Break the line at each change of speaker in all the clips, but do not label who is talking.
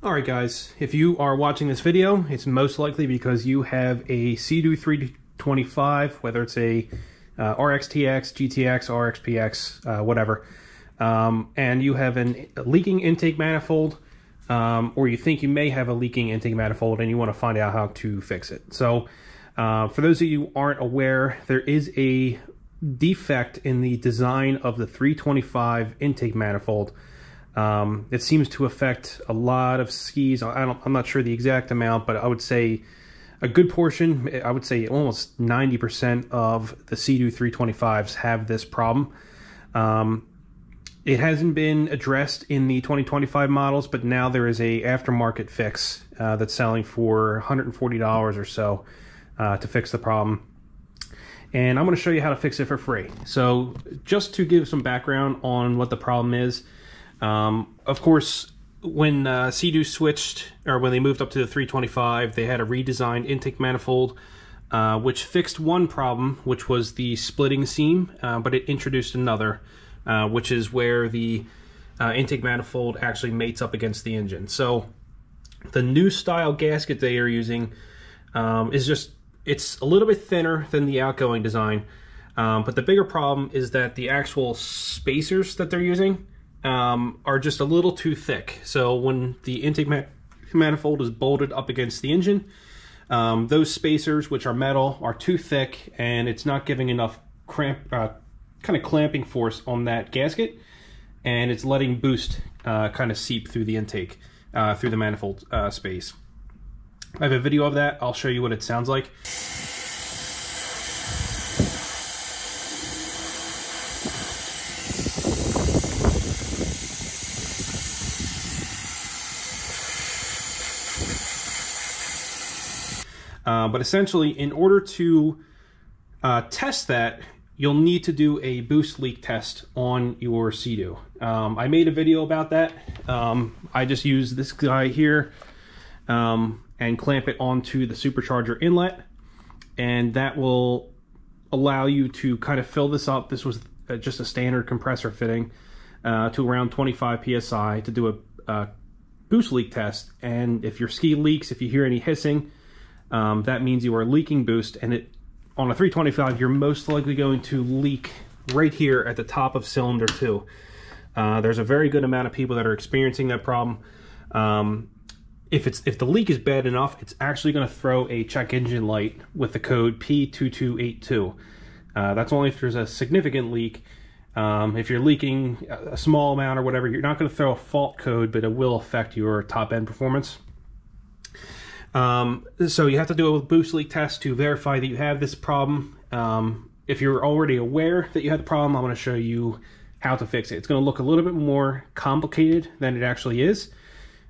Alright guys, if you are watching this video, it's most likely because you have a Sea-Doo 325, whether it's a uh, RXTX, GTX, RXPX, uh, whatever, um, and you have an, a leaking intake manifold, um, or you think you may have a leaking intake manifold and you want to find out how to fix it. So uh, for those of you aren't aware, there is a defect in the design of the 325 intake manifold um, it seems to affect a lot of skis. I don't, I'm not sure the exact amount, but I would say a good portion, I would say almost 90% of the Sea-Doo 325s have this problem. Um, it hasn't been addressed in the 2025 models, but now there is a aftermarket fix uh, that's selling for $140 or so uh, to fix the problem. And I'm going to show you how to fix it for free. So just to give some background on what the problem is, um, of course, when uh, Sea-Doo switched, or when they moved up to the 325, they had a redesigned intake manifold, uh, which fixed one problem, which was the splitting seam, uh, but it introduced another, uh, which is where the uh, intake manifold actually mates up against the engine. So the new style gasket they are using um, is just, it's a little bit thinner than the outgoing design, um, but the bigger problem is that the actual spacers that they're using, um, are just a little too thick. So when the intake ma manifold is bolted up against the engine, um, those spacers, which are metal, are too thick and it's not giving enough cramp, uh, kind of clamping force on that gasket and it's letting boost uh, kind of seep through the intake, uh, through the manifold uh, space. I have a video of that. I'll show you what it sounds like. Uh, but essentially, in order to uh, test that, you'll need to do a boost leak test on your Sea-Doo. Um, I made a video about that. Um, I just use this guy here um, and clamp it onto the supercharger inlet. And that will allow you to kind of fill this up. This was uh, just a standard compressor fitting uh, to around 25 PSI to do a, a boost leak test. And if your ski leaks, if you hear any hissing, um, that means you are leaking boost and it on a 325 you're most likely going to leak right here at the top of cylinder 2 uh, there's a very good amount of people that are experiencing that problem. Um, if it's if the leak is bad enough it's actually going to throw a check engine light with the code P2282 uh, that's only if there's a significant leak. Um, if you're leaking a small amount or whatever you're not going to throw a fault code but it will affect your top end performance um, so you have to do a boost leak test to verify that you have this problem. Um, if you're already aware that you have the problem, I'm going to show you how to fix it. It's going to look a little bit more complicated than it actually is.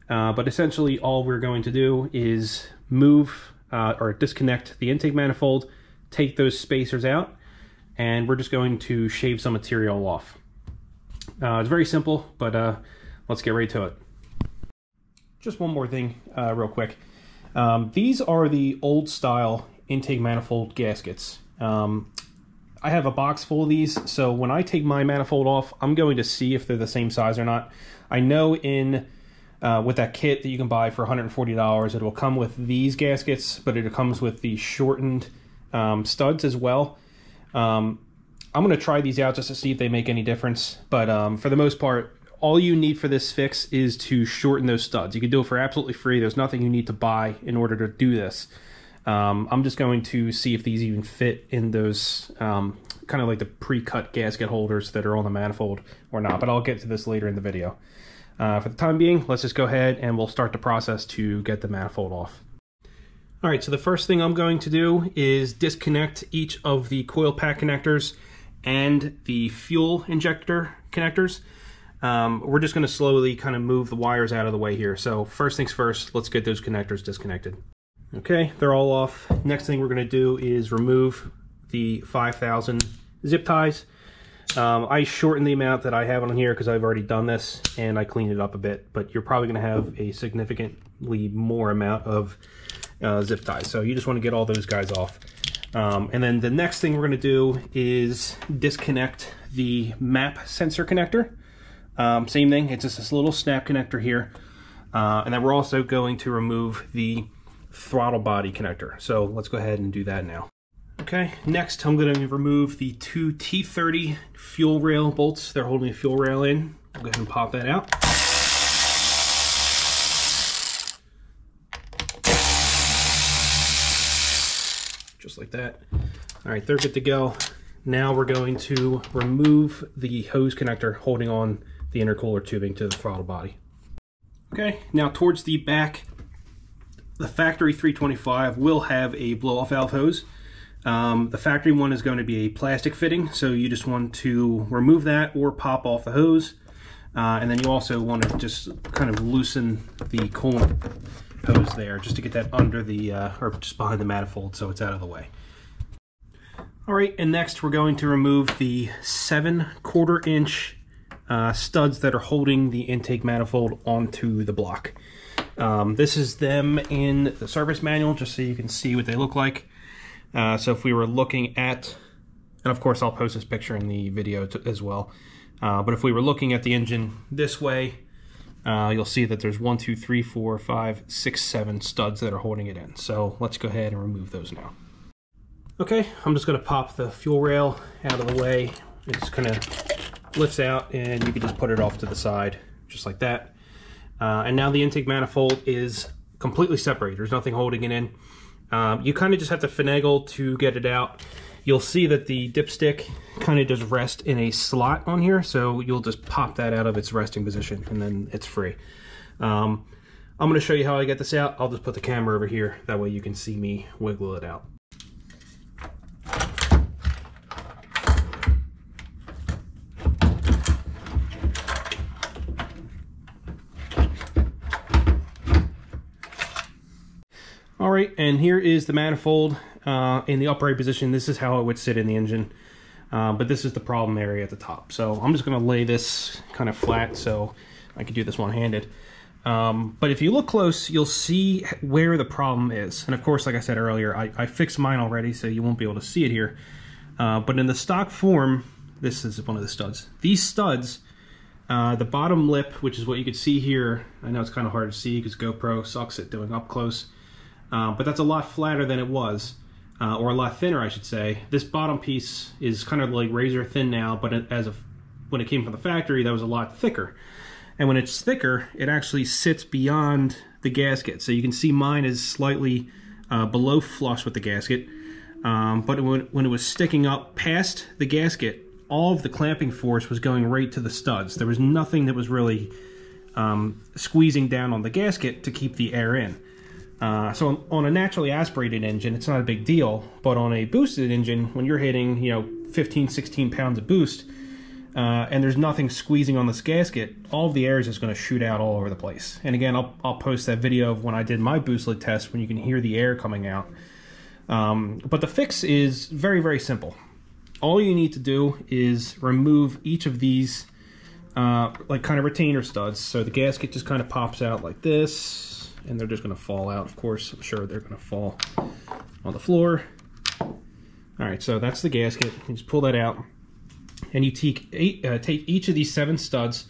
Uh, but essentially all we're going to do is move uh, or disconnect the intake manifold, take those spacers out, and we're just going to shave some material off. Uh, it's very simple, but uh, let's get right to it. Just one more thing uh, real quick. Um, these are the old style intake manifold gaskets. Um, I have a box full of these, so when I take my manifold off, I'm going to see if they're the same size or not. I know in uh, with that kit that you can buy for $140, it will come with these gaskets, but it comes with the shortened um, studs as well. Um, I'm going to try these out just to see if they make any difference, but um, for the most part, all you need for this fix is to shorten those studs. You can do it for absolutely free. There's nothing you need to buy in order to do this. Um, I'm just going to see if these even fit in those um, kind of like the pre-cut gasket holders that are on the manifold or not, but I'll get to this later in the video. Uh, for the time being, let's just go ahead and we'll start the process to get the manifold off. All right, so the first thing I'm going to do is disconnect each of the coil pack connectors and the fuel injector connectors. Um, we're just going to slowly kind of move the wires out of the way here. So first things first, let's get those connectors disconnected. Okay, they're all off. Next thing we're going to do is remove the 5000 zip ties. Um, I shortened the amount that I have on here because I've already done this and I cleaned it up a bit, but you're probably going to have a significantly more amount of uh, zip ties. So you just want to get all those guys off. Um, and then the next thing we're going to do is disconnect the map sensor connector. Um, same thing, it's just this little snap connector here. Uh, and then we're also going to remove the throttle body connector. So let's go ahead and do that now. Okay, next I'm going to remove the two T30 fuel rail bolts. They're holding the fuel rail in. I'll go ahead and pop that out. Just like that. All right, they're good to go. Now we're going to remove the hose connector holding on the intercooler tubing to the throttle body. Okay, now towards the back, the factory 325 will have a blow-off valve hose. Um, the factory one is going to be a plastic fitting, so you just want to remove that or pop off the hose. Uh, and then you also want to just kind of loosen the coolant hose there, just to get that under the, uh, or just behind the manifold so it's out of the way. All right, and next we're going to remove the seven quarter inch uh, studs that are holding the intake manifold onto the block. Um, this is them in the service manual, just so you can see what they look like. Uh, so if we were looking at, and of course I'll post this picture in the video as well, uh, but if we were looking at the engine this way, uh, you'll see that there's one, two, three, four, five, six, seven studs that are holding it in. So let's go ahead and remove those now. Okay, I'm just gonna pop the fuel rail out of the way. It's of lifts out and you can just put it off to the side, just like that. Uh, and now the intake manifold is completely separated. There's nothing holding it in. Um, you kind of just have to finagle to get it out. You'll see that the dipstick kind of does rest in a slot on here, so you'll just pop that out of its resting position and then it's free. Um, I'm going to show you how I get this out. I'll just put the camera over here. That way you can see me wiggle it out. And here is the manifold uh, in the upright position. This is how it would sit in the engine, uh, but this is the problem area at the top. So I'm just gonna lay this kind of flat so I can do this one-handed. Um, but if you look close, you'll see where the problem is. And of course, like I said earlier, I, I fixed mine already, so you won't be able to see it here. Uh, but in the stock form, this is one of the studs. These studs, uh, the bottom lip, which is what you can see here, I know it's kind of hard to see because GoPro sucks at doing up close. Uh, but that's a lot flatter than it was, uh, or a lot thinner, I should say. This bottom piece is kind of like razor thin now, but it, as of when it came from the factory, that was a lot thicker. And when it's thicker, it actually sits beyond the gasket. So you can see mine is slightly uh, below flush with the gasket. Um, but when, when it was sticking up past the gasket, all of the clamping force was going right to the studs. There was nothing that was really um, squeezing down on the gasket to keep the air in. Uh, so on, a naturally aspirated engine, it's not a big deal, but on a boosted engine, when you're hitting, you know, 15, 16 pounds of boost, uh, and there's nothing squeezing on this gasket, all the air is just going to shoot out all over the place. And again, I'll, I'll post that video of when I did my boost leak test when you can hear the air coming out. Um, but the fix is very, very simple. All you need to do is remove each of these uh, like kind of retainer studs. So the gasket just kind of pops out like this and they're just going to fall out. Of course, I'm sure they're going to fall on the floor. All right, so that's the gasket. You just pull that out, and you take eight, uh, take each of these seven studs,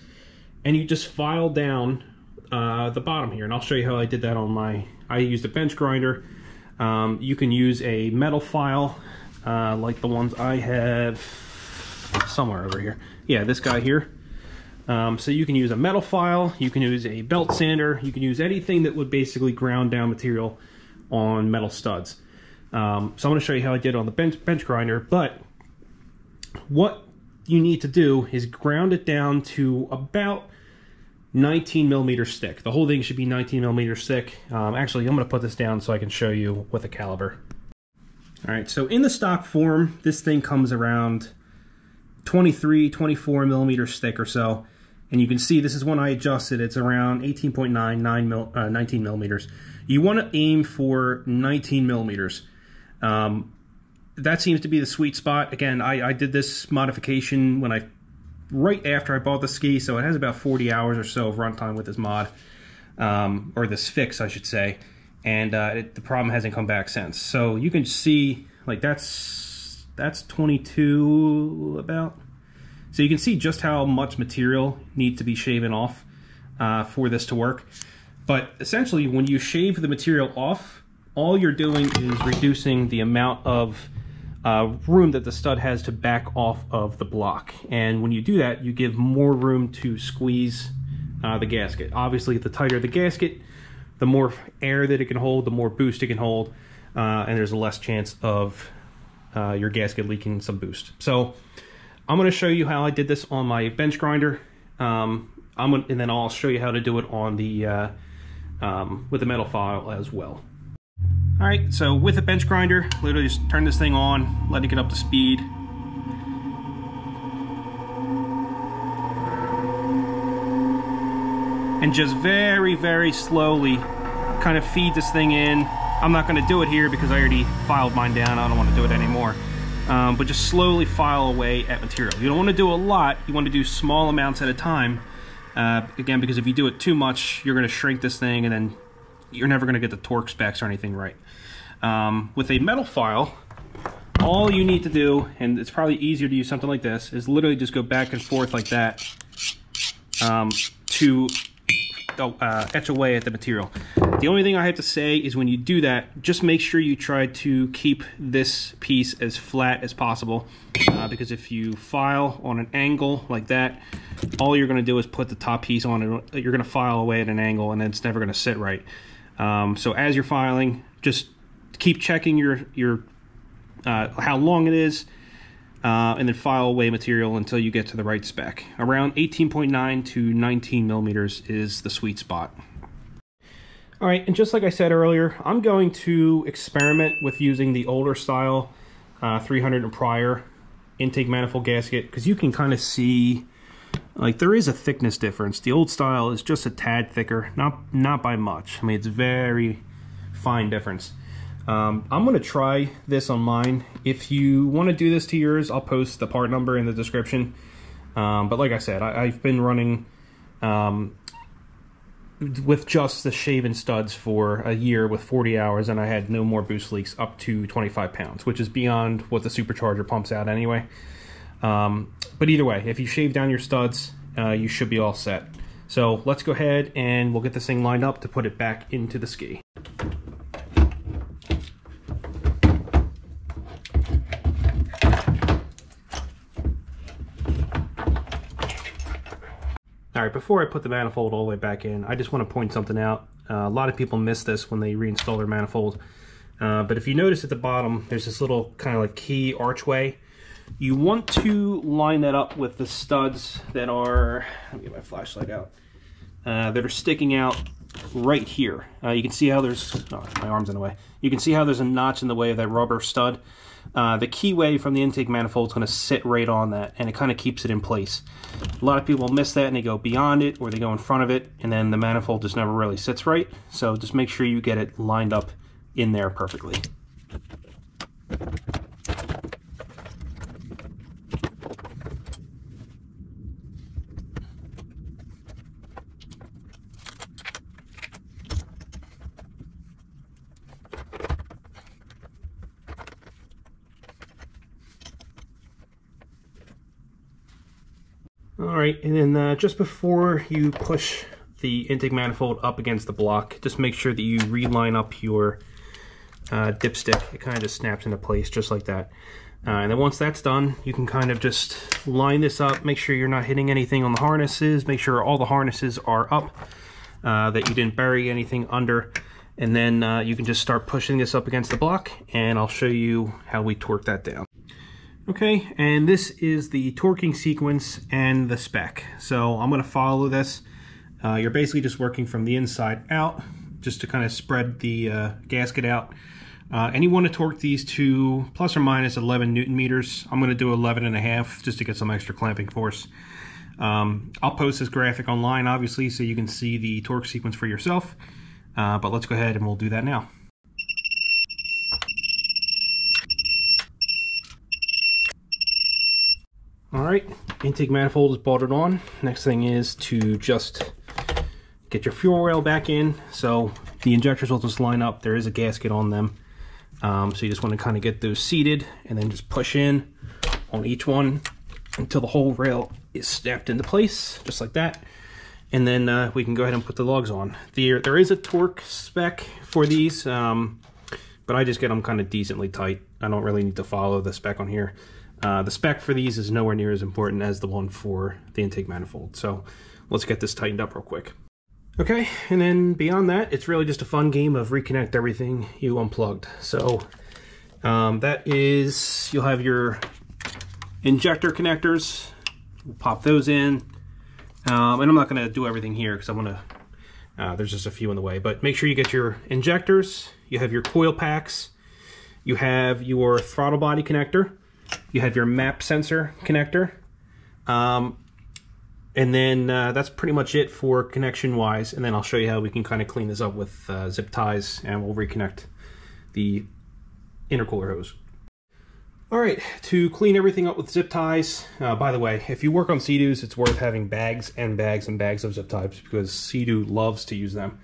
and you just file down uh, the bottom here. And I'll show you how I did that on my. I used a bench grinder. Um, you can use a metal file, uh, like the ones I have somewhere over here. Yeah, this guy here. Um, so you can use a metal file, you can use a belt sander, you can use anything that would basically ground down material on metal studs. Um, so I'm going to show you how I did it on the bench, bench grinder, but what you need to do is ground it down to about 19 millimeters thick. The whole thing should be 19 millimeters thick. Um, actually, I'm going to put this down so I can show you with a caliber. All right, so in the stock form, this thing comes around 23, 24 millimeters thick or so. And you can see this is when I adjusted. It's around 18.9, mil, uh, 19 millimeters. You want to aim for 19 millimeters. Um, that seems to be the sweet spot. Again, I, I did this modification when I right after I bought the ski, so it has about 40 hours or so of runtime with this mod, um, or this fix, I should say. And uh, it, the problem hasn't come back since. So you can see, like that's that's 22 about. So you can see just how much material needs to be shaven off uh, for this to work. But essentially, when you shave the material off, all you're doing is reducing the amount of uh, room that the stud has to back off of the block. And when you do that, you give more room to squeeze uh, the gasket. Obviously, the tighter the gasket, the more air that it can hold, the more boost it can hold, uh, and there's a less chance of uh, your gasket leaking some boost. So I'm going to show you how I did this on my bench grinder, um, I'm gonna, and then I'll show you how to do it on the uh, um, with the metal file as well. All right, so with a bench grinder, literally just turn this thing on, let it get up to speed. And just very, very slowly kind of feed this thing in. I'm not gonna do it here because I already filed mine down. I don't wanna do it anymore. Um, but just slowly file away at material. You don't wanna do a lot. You wanna do small amounts at a time. Uh, again, because if you do it too much, you're gonna shrink this thing and then you're never going to get the torque specs or anything right. Um, with a metal file, all you need to do, and it's probably easier to use something like this, is literally just go back and forth like that um, to uh, etch away at the material. The only thing I have to say is when you do that, just make sure you try to keep this piece as flat as possible uh, because if you file on an angle like that, all you're going to do is put the top piece on and you're going to file away at an angle and it's never going to sit right. Um, so as you're filing, just keep checking your your uh, how long it is, uh, and then file away material until you get to the right spec. Around 18.9 to 19 millimeters is the sweet spot. All right, and just like I said earlier, I'm going to experiment with using the older style uh, 300 and prior intake manifold gasket because you can kind of see like there is a thickness difference. The old style is just a tad thicker, not not by much. I mean, it's very fine difference. Um, I'm going to try this on mine. If you want to do this to yours, I'll post the part number in the description. Um, but like I said, I, have been running um, with just the shaven studs for a year with 40 hours, and I had no more boost leaks up to 25 pounds, which is beyond what the supercharger pumps out anyway. Um, but either way, if you shave down your studs, uh, you should be all set. So let's go ahead and we'll get this thing lined up to put it back into the ski. All right, before I put the manifold all the way back in, I just want to point something out. Uh, a lot of people miss this when they reinstall their manifold. Uh, but if you notice at the bottom, there's this little kind of like key archway you want to line that up with the studs that are, let me get my flashlight out, uh, that are sticking out right here. Uh, you can see how there's, oh, my arm's in the way. You can see how there's a notch in the way of that rubber stud. Uh, the keyway from the intake manifold is going to sit right on that and it kind of keeps it in place. A lot of people miss that and they go beyond it or they go in front of it and then the manifold just never really sits right. So just make sure you get it lined up in there perfectly. All right, and then uh, just before you push the intake manifold up against the block, just make sure that you reline up your uh, dipstick. It kind of just snaps into place just like that. Uh, and then once that's done, you can kind of just line this up, make sure you're not hitting anything on the harnesses, make sure all the harnesses are up, uh, that you didn't bury anything under, and then uh, you can just start pushing this up against the block, and I'll show you how we torque that down. Okay, and this is the torquing sequence and the spec. So I'm going to follow this. Uh, you're basically just working from the inside out, just to kind of spread the uh, gasket out. Uh, and you want to torque these to plus or minus 11 newton meters. I'm going to do 11 and a half just to get some extra clamping force. Um, I'll post this graphic online, obviously, so you can see the torque sequence for yourself. Uh, but let's go ahead and we'll do that now. All right, intake manifold is bolted on. Next thing is to just get your fuel rail back in. So the injectors will just line up. There is a gasket on them. Um, so you just want to kind of get those seated and then just push in on each one until the whole rail is snapped into place, just like that. and then uh, we can go ahead and put the logs on. There, there is a torque spec for these, um, but I just get them kind of decently tight. I don't really need to follow the spec on here. Uh, the spec for these is nowhere near as important as the one for the intake manifold. So let's get this tightened up real quick. Okay, and then beyond that, it's really just a fun game of reconnect everything you unplugged. So um, that is, you'll have your injector connectors, we'll pop those in. Um, and I'm not gonna do everything here because I'm gonna, uh, there's just a few in the way, but make sure you get your injectors, you have your coil packs, you have your throttle body connector, you have your map sensor connector, um, and then uh, that's pretty much it for connection wise. And then I'll show you how we can kind of clean this up with uh, zip ties and we'll reconnect the intercooler hose. All right, to clean everything up with zip ties, uh, by the way, if you work on Sea-Doos, it's worth having bags and bags and bags of zip ties because Sea-Doo loves to use them.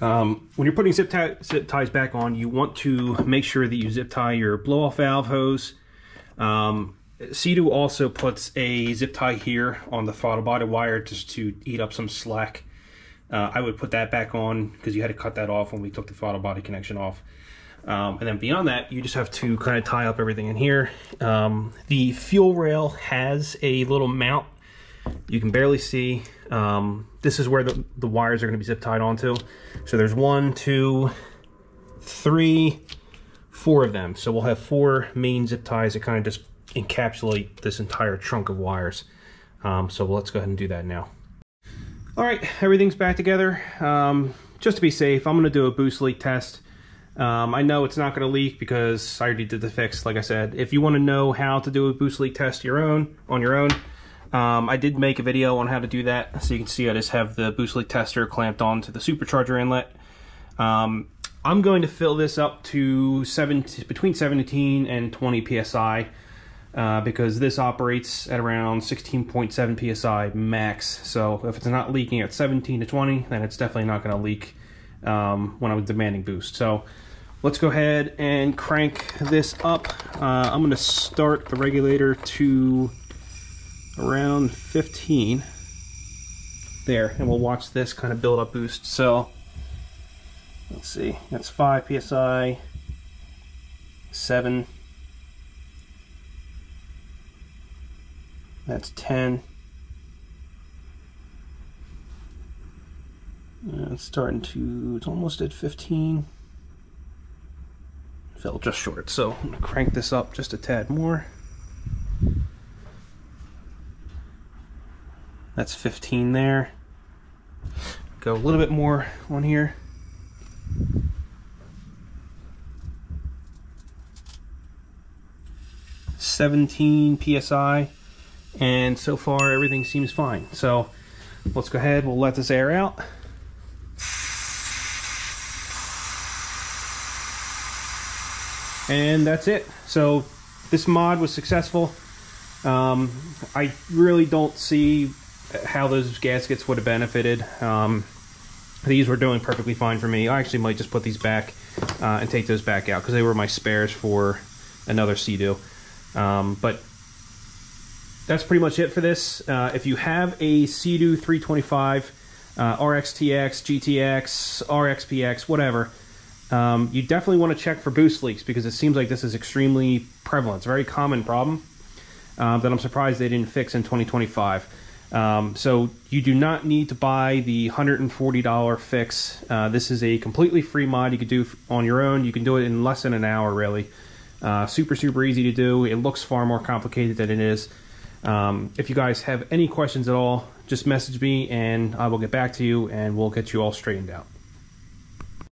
Um, when you're putting zip, zip, ties back on, you want to make sure that you zip tie your blow-off valve hose. Um, Sea-Doo also puts a zip tie here on the throttle body wire just to eat up some slack. Uh, I would put that back on because you had to cut that off when we took the throttle body connection off. Um, and then beyond that, you just have to kind of tie up everything in here. Um, the fuel rail has a little mount you can barely see. Um, this is where the, the wires are going to be zip tied onto. So there's one, two, three, four of them. So we'll have four main zip ties that kind of just encapsulate this entire trunk of wires. Um, so let's go ahead and do that now. All right, everything's back together. Um, just to be safe, I'm going to do a boost leak test. Um, I know it's not going to leak because I already did the fix, like I said. If you want to know how to do a boost leak test your own on your own, um, I did make a video on how to do that. So you can see I just have the boost leak tester clamped onto the supercharger inlet. Um, I'm going to fill this up to 17, between 17 and 20 psi uh, because this operates at around 16.7 psi max. So if it's not leaking at 17 to 20, then it's definitely not going to leak um, when I'm demanding boost. So let's go ahead and crank this up. Uh, I'm going to start the regulator to around 15 there and we'll watch this kind of build up boost so let's see that's 5 psi 7 that's 10 and it's starting to it's almost at 15 fell just short so I'm gonna crank this up just a tad more That's 15 there. Go a little bit more on here. Seventeen psi, and so far everything seems fine. So let's go ahead. We'll let this air out. And that's it. So this mod was successful. Um, I really don't see how those gaskets would have benefited. Um, these were doing perfectly fine for me. I actually might just put these back uh, and take those back out because they were my spares for another Sea-Doo. Um, but that's pretty much it for this. Uh, if you have a Sea-Doo 325, uh, RXTX, GTX, RXPX, whatever, um, you definitely want to check for boost leaks because it seems like this is extremely prevalent. It's a very common problem uh, that I'm surprised they didn't fix in 2025. Um, so you do not need to buy the $140 fix. Uh, this is a completely free mod you could do on your own. You can do it in less than an hour, really. Uh, super, super easy to do. It looks far more complicated than it is. Um, if you guys have any questions at all, just message me and I will get back to you and we'll get you all straightened out.